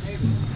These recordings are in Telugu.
David.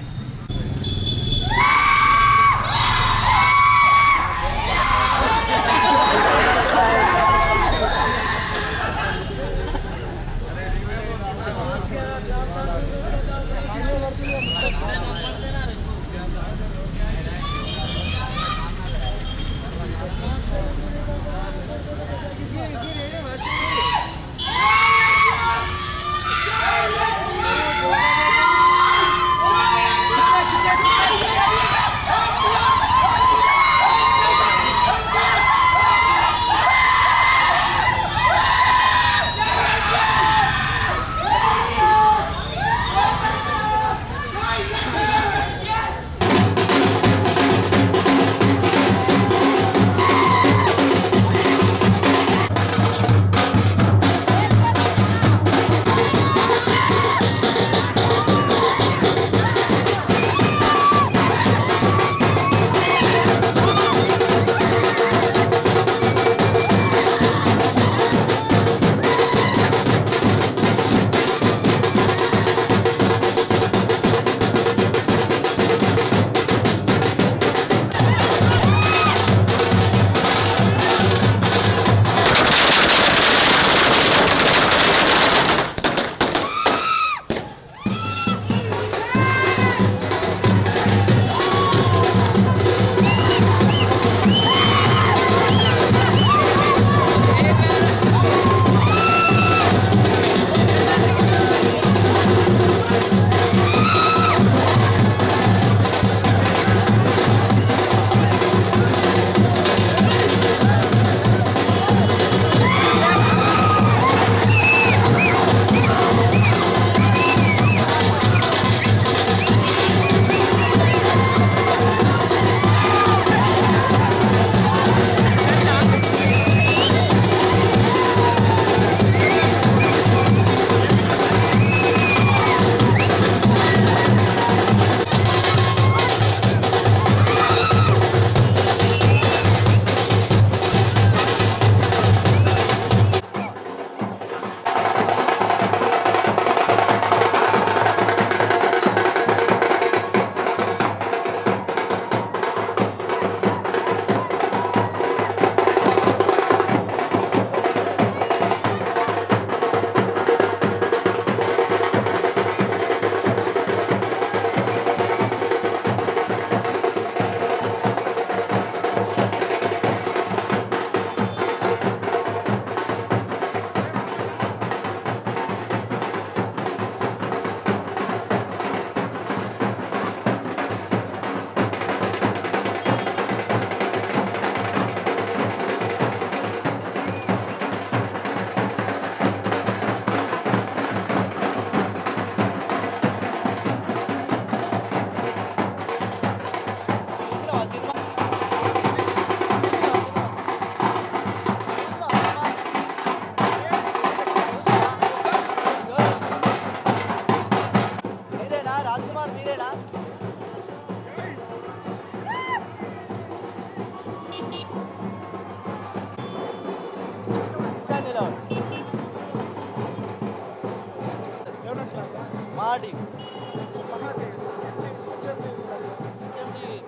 మాడి.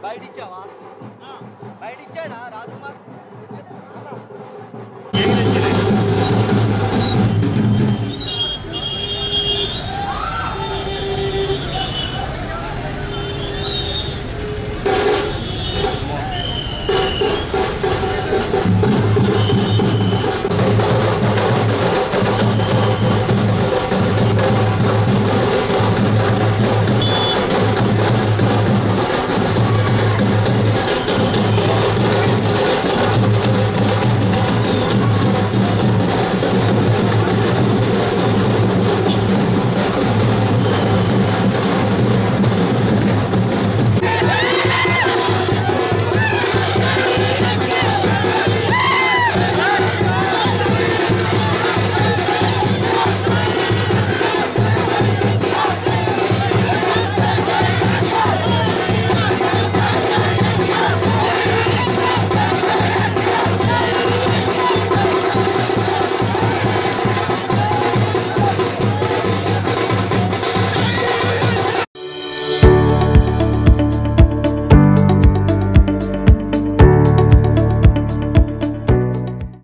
బయట ఇచ్చావా బయట ఇచ్చాడా రాజకుమార్?